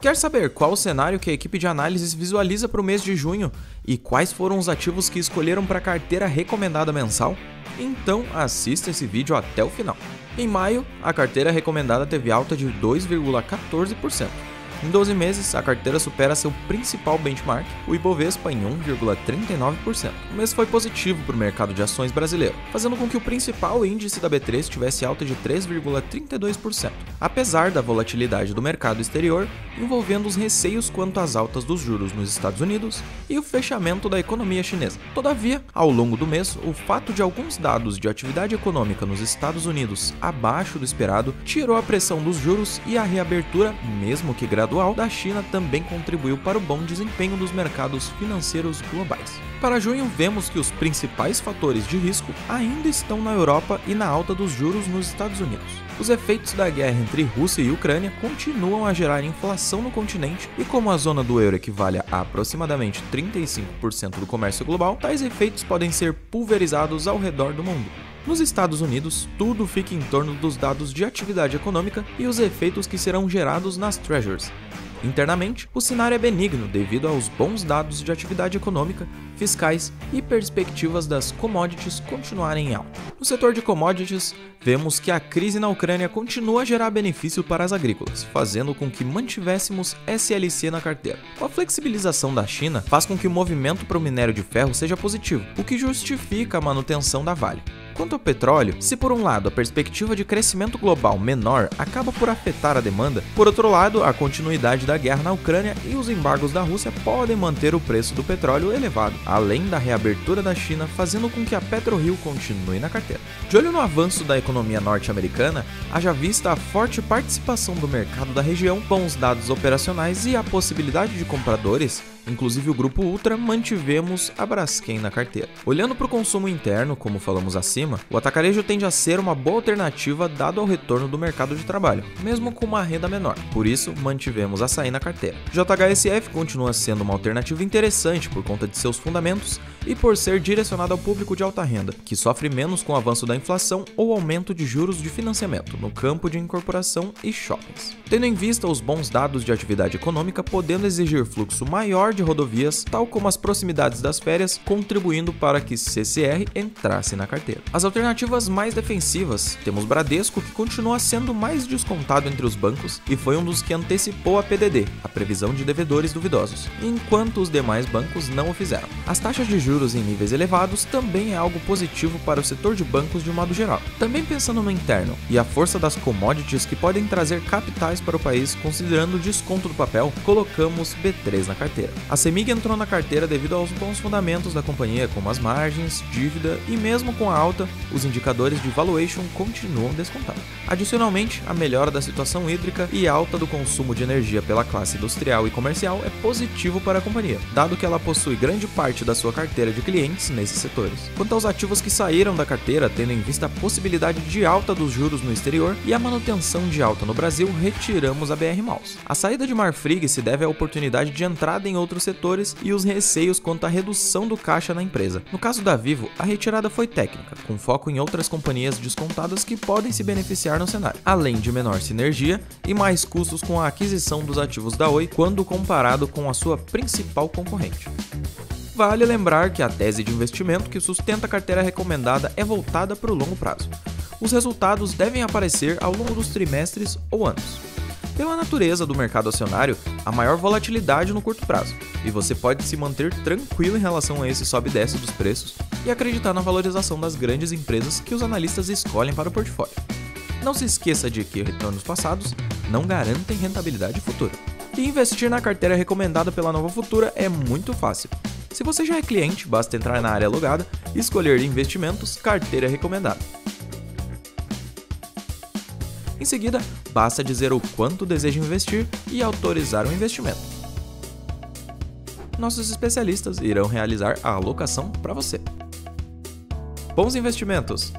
Quer saber qual o cenário que a equipe de análise visualiza para o mês de junho e quais foram os ativos que escolheram para a carteira recomendada mensal? Então assista esse vídeo até o final. Em maio, a carteira recomendada teve alta de 2,14%. Em 12 meses, a carteira supera seu principal benchmark, o Ibovespa, em 1,39%. O mês foi positivo para o mercado de ações brasileiro, fazendo com que o principal índice da B3 tivesse alta de 3,32%, apesar da volatilidade do mercado exterior envolvendo os receios quanto às altas dos juros nos Estados Unidos e o fechamento da economia chinesa. Todavia, ao longo do mês, o fato de alguns dados de atividade econômica nos Estados Unidos abaixo do esperado tirou a pressão dos juros e a reabertura, mesmo que gradual, gradual da China também contribuiu para o bom desempenho dos mercados financeiros globais. Para junho, vemos que os principais fatores de risco ainda estão na Europa e na alta dos juros nos Estados Unidos. Os efeitos da guerra entre Rússia e Ucrânia continuam a gerar inflação no continente, e como a zona do euro equivale a aproximadamente 35% do comércio global, tais efeitos podem ser pulverizados ao redor do mundo. Nos Estados Unidos, tudo fica em torno dos dados de atividade econômica e os efeitos que serão gerados nas treasuries. Internamente, o cenário é benigno devido aos bons dados de atividade econômica, fiscais e perspectivas das commodities continuarem em alta. No setor de commodities, vemos que a crise na Ucrânia continua a gerar benefício para as agrícolas, fazendo com que mantivéssemos SLC na carteira. A flexibilização da China, faz com que o movimento para o minério de ferro seja positivo, o que justifica a manutenção da Vale. Quanto ao petróleo, se por um lado a perspectiva de crescimento global menor acaba por afetar a demanda, por outro lado, a continuidade da guerra na Ucrânia e os embargos da Rússia podem manter o preço do petróleo elevado, além da reabertura da China fazendo com que a PetroRio continue na carteira. De olho no avanço da economia norte-americana, haja vista a forte participação do mercado da região, bons dados operacionais e a possibilidade de compradores inclusive o grupo Ultra, mantivemos a Braskem na carteira. Olhando para o consumo interno, como falamos acima, o atacarejo tende a ser uma boa alternativa dado ao retorno do mercado de trabalho, mesmo com uma renda menor. Por isso, mantivemos açaí na carteira. JHSF continua sendo uma alternativa interessante por conta de seus fundamentos e por ser direcionado ao público de alta renda, que sofre menos com o avanço da inflação ou aumento de juros de financiamento no campo de incorporação e shoppings. Tendo em vista os bons dados de atividade econômica, podendo exigir fluxo maior de rodovias, tal como as proximidades das férias, contribuindo para que CCR entrasse na carteira. As alternativas mais defensivas, temos Bradesco, que continua sendo mais descontado entre os bancos e foi um dos que antecipou a PDD, a previsão de devedores duvidosos, enquanto os demais bancos não o fizeram. As taxas de juros em níveis elevados também é algo positivo para o setor de bancos de um modo geral. Também pensando no interno e a força das commodities que podem trazer capitais para o país, considerando o desconto do papel, colocamos B3 na carteira. A Semig entrou na carteira devido aos bons fundamentos da companhia, como as margens, dívida e mesmo com a alta, os indicadores de valuation continuam descontados. Adicionalmente, a melhora da situação hídrica e alta do consumo de energia pela classe industrial e comercial é positivo para a companhia, dado que ela possui grande parte da sua carteira de clientes nesses setores. Quanto aos ativos que saíram da carteira, tendo em vista a possibilidade de alta dos juros no exterior e a manutenção de alta no Brasil, retiramos a BR Malls. A saída de Marfrig se deve à oportunidade de entrada em outros setores e os receios quanto à redução do caixa na empresa. No caso da Vivo, a retirada foi técnica, com foco em outras companhias descontadas que podem se beneficiar no cenário, além de menor sinergia e mais custos com a aquisição dos ativos da Oi quando comparado com a sua principal concorrente. Vale lembrar que a tese de investimento que sustenta a carteira recomendada é voltada para o longo prazo. Os resultados devem aparecer ao longo dos trimestres ou anos. Pela natureza do mercado acionário, há maior volatilidade no curto prazo, e você pode se manter tranquilo em relação a esse sobe e desce dos preços e acreditar na valorização das grandes empresas que os analistas escolhem para o portfólio. Não se esqueça de que retornos passados não garantem rentabilidade futura. E investir na carteira recomendada pela Nova Futura é muito fácil. Se você já é cliente, basta entrar na área logada e escolher investimentos, carteira recomendada. Em seguida, basta dizer o quanto deseja investir e autorizar o investimento. Nossos especialistas irão realizar a alocação para você. Bons investimentos!